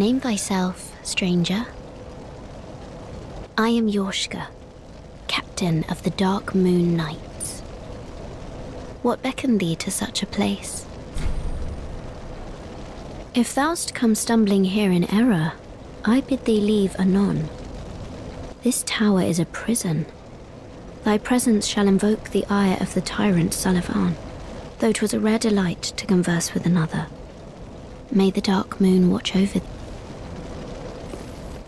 Name thyself, stranger. I am Yorshka, captain of the Dark Moon Knights. What beckoned thee to such a place? If thou'st come stumbling here in error, I bid thee leave anon. This tower is a prison. Thy presence shall invoke the ire of the tyrant Sulyvahn, though 'twas a rare delight to converse with another. May the dark moon watch over thee.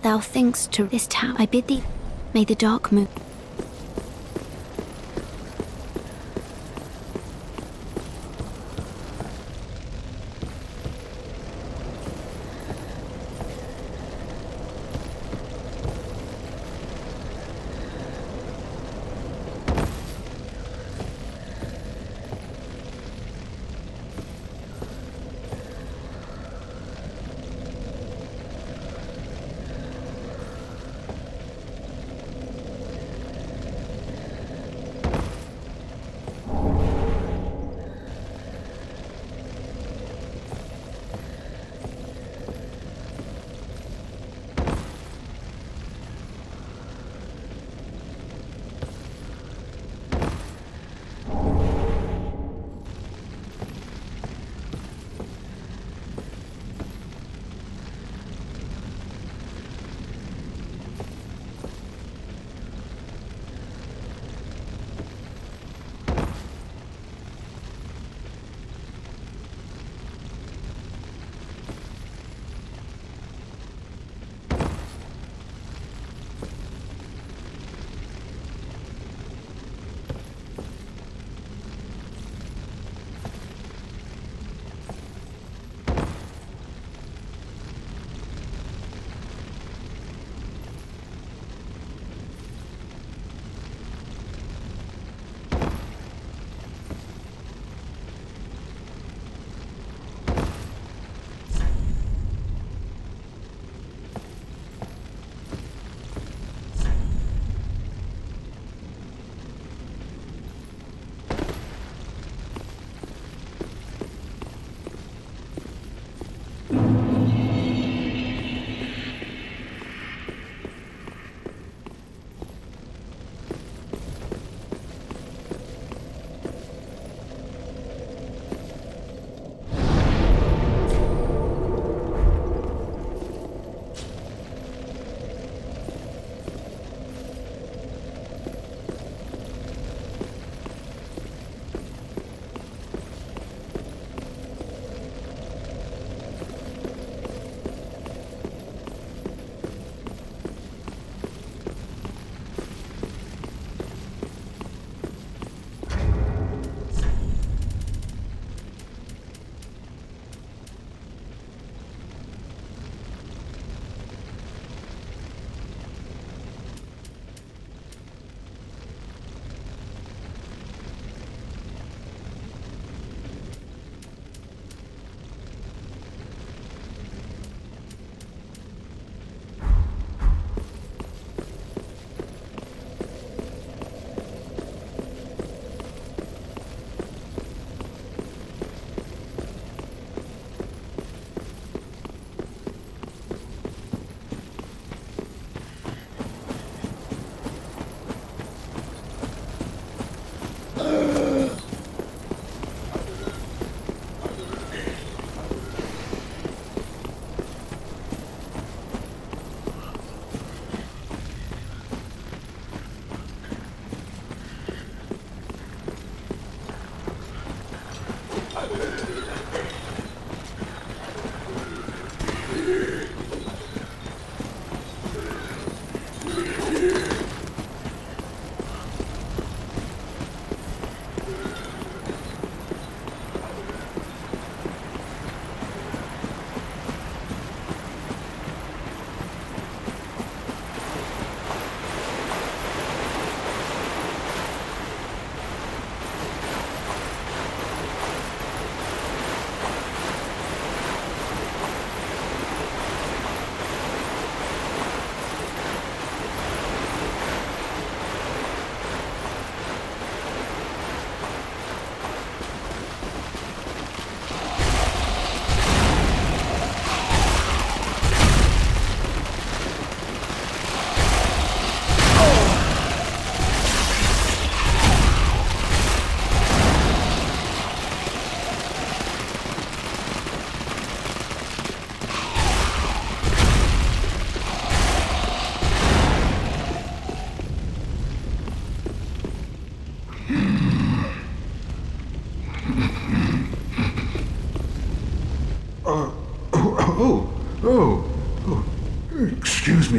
Thou thinkst to this tower, I bid thee, may the dark moon.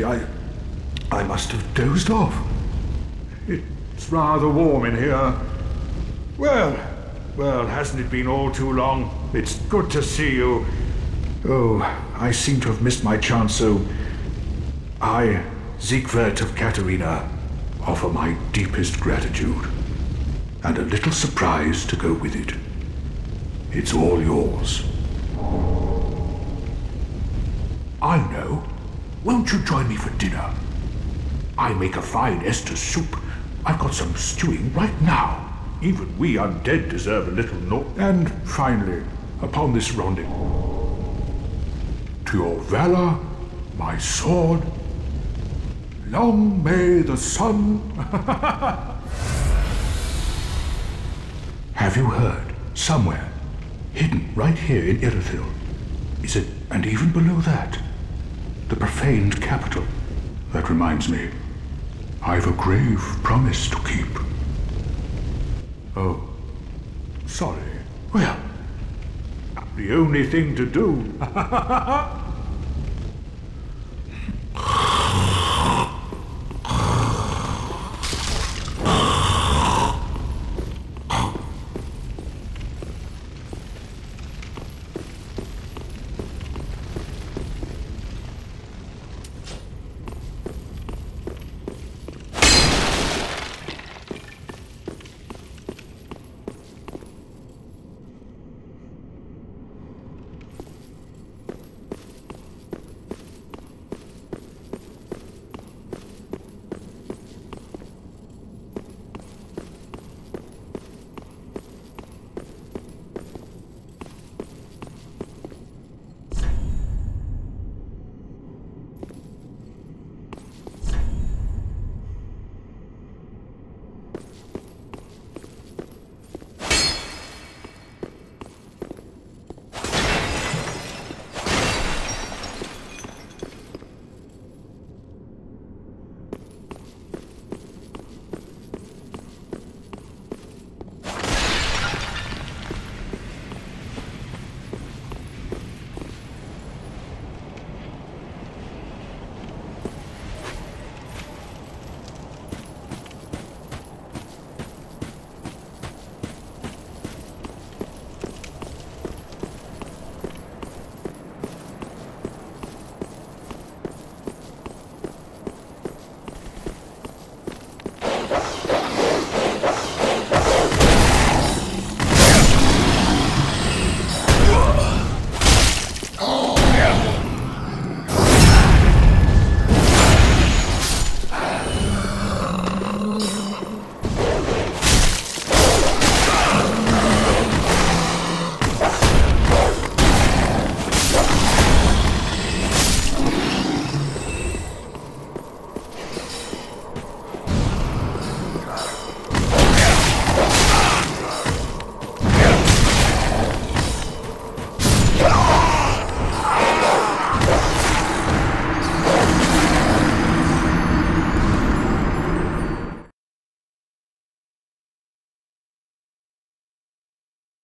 I. I must have dozed off. It's rather warm in here. Well, well, hasn't it been all too long? It's good to see you. Oh, I seem to have missed my chance, so. I, Siegward of Catarina, offer my deepest gratitude. And a little surprise to go with it. It's all yours. Won't you join me for dinner? I make a fine Estus soup. I've got some stewing right now. Even we undead deserve a little no. And finally, upon this rendezvous, to your valor, my sword, long may the sun. Have you heard? Somewhere, hidden right here in Irithyll, is it, and even below that, the profaned capital. That reminds me, I've a grave promise to keep. Oh, sorry. Well, the only thing to do.